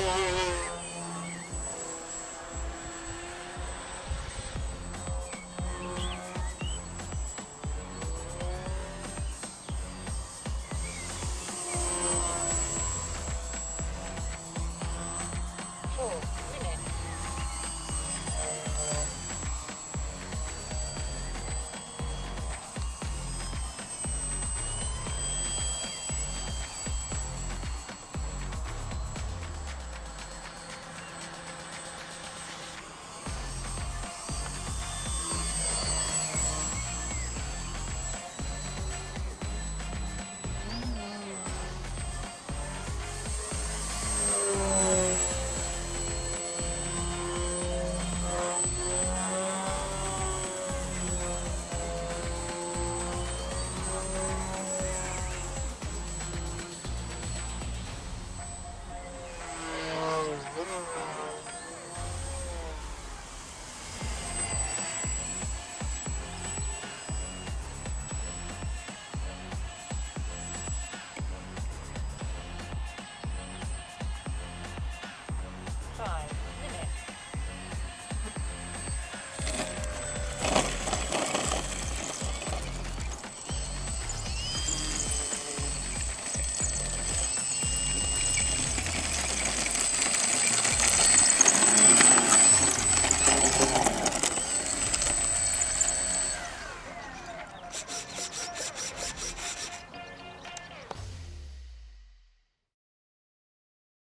Oh.